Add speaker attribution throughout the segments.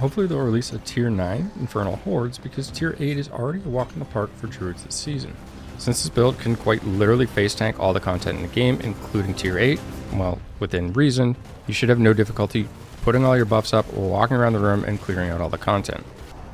Speaker 1: Hopefully they'll release a tier 9 Infernal Hordes because tier 8 is already a walk in the park for druids this season. Since this build can quite literally face tank all the content in the game, including tier 8, well, within reason, you should have no difficulty putting all your buffs up, walking around the room, and clearing out all the content.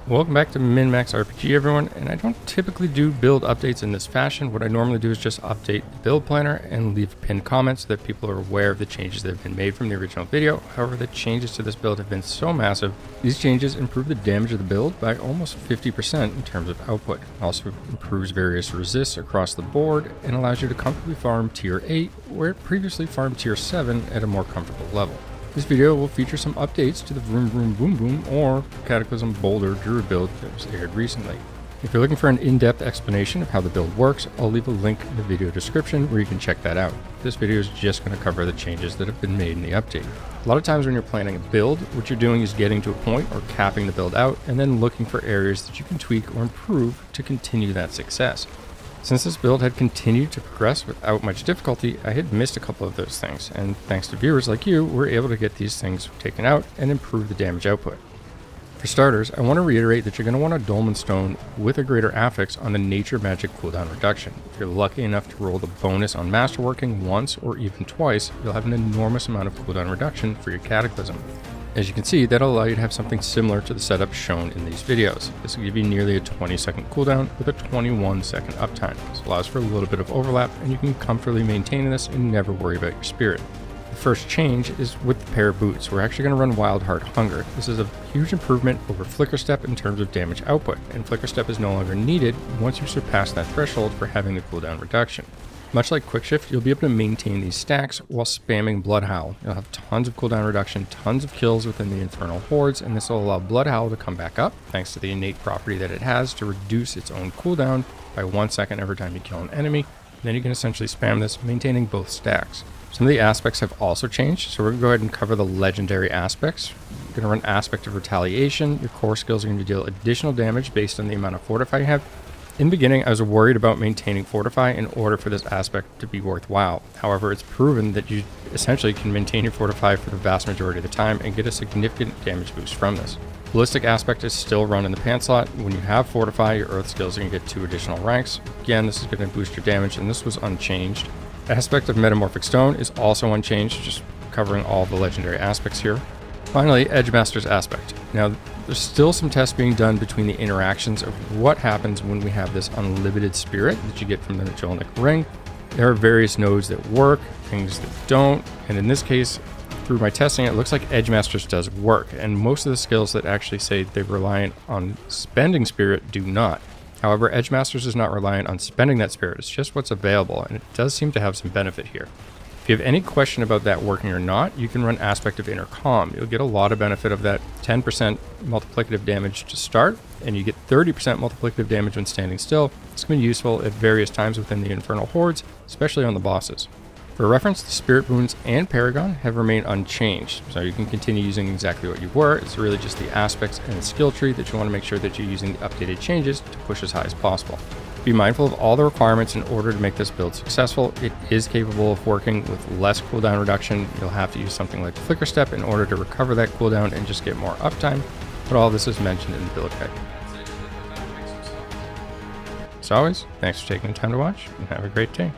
Speaker 1: Welcome back to MinMax RPG everyone, and I don't typically do build updates in this fashion. What I normally do is just update the build planner and leave pinned comments so that people are aware of the changes that have been made from the original video. However, the changes to this build have been so massive, these changes improve the damage of the build by almost 50% in terms of output. It also improves various resists across the board and allows you to comfortably farm tier 8, where it previously farmed tier 7 at a more comfortable level. This video will feature some updates to the Vroom Vroom Boom Boom or Cataclysm Boulder Druid build that was aired recently. If you're looking for an in-depth explanation of how the build works, I'll leave a link in the video description where you can check that out. This video is just going to cover the changes that have been made in the update. A lot of times when you're planning a build, what you're doing is getting to a point or capping the build out and then looking for areas that you can tweak or improve to continue that success. Since this build had continued to progress without much difficulty, I had missed a couple of those things, and thanks to viewers like you, we're able to get these things taken out and improve the damage output. For starters, I want to reiterate that you're going to want a Dolmen Stone with a greater affix on the Nature Magic cooldown reduction. If you're lucky enough to roll the bonus on Masterworking once or even twice, you'll have an enormous amount of cooldown reduction for your Cataclysm. As you can see, that'll allow you to have something similar to the setup shown in these videos. This will give you nearly a 20 second cooldown with a 21 second uptime. This allows for a little bit of overlap and you can comfortably maintain this and never worry about your spirit. The first change is with the pair of boots. We're actually going to run Wild Heart Hunger. This is a huge improvement over Flicker Step in terms of damage output, and Flicker Step is no longer needed once you surpass that threshold for having the cooldown reduction. Much like Quick Shift, you'll be able to maintain these stacks while spamming Blood Howl. You'll have tons of cooldown reduction, tons of kills within the Infernal Hordes, and this will allow Blood Howl to come back up, thanks to the innate property that it has to reduce its own cooldown by one second every time you kill an enemy. And then you can essentially spam this, maintaining both stacks. Some of the aspects have also changed, so we're going to go ahead and cover the legendary aspects. You're going to run Aspect of Retaliation. Your core skills are going to deal additional damage based on the amount of Fortify you have, in the beginning, I was worried about maintaining Fortify in order for this aspect to be worthwhile. However, it's proven that you essentially can maintain your Fortify for the vast majority of the time and get a significant damage boost from this. Ballistic aspect is still run in the pant slot. When you have Fortify, your Earth skills are going to get two additional ranks. Again, this is going to boost your damage, and this was unchanged. Aspect of Metamorphic Stone is also unchanged, just covering all the legendary aspects here. Finally, Edgemaster's aspect. Now, there's still some tests being done between the interactions of what happens when we have this unlimited spirit that you get from the Najelnik ring. There are various nodes that work, things that don't, and in this case, through my testing, it looks like Edgemasters does work, and most of the skills that actually say they're reliant on spending spirit do not. However, Edgemasters is not reliant on spending that spirit, it's just what's available, and it does seem to have some benefit here. If you have any question about that working or not, you can run Aspect of Inner Calm. You'll get a lot of benefit of that 10% multiplicative damage to start, and you get 30% multiplicative damage when standing still. This can be useful at various times within the Infernal Hordes, especially on the bosses. For reference, the Spirit Boons and Paragon have remained unchanged, so you can continue using exactly what you were. It's really just the aspects and the skill tree that you want to make sure that you're using the updated changes to push as high as possible. Be mindful of all the requirements in order to make this build successful. It is capable of working with less cooldown reduction. You'll have to use something like Flicker Step in order to recover that cooldown and just get more uptime, but all this is mentioned in the build guide. As always, thanks for taking the time to watch, and have a great day.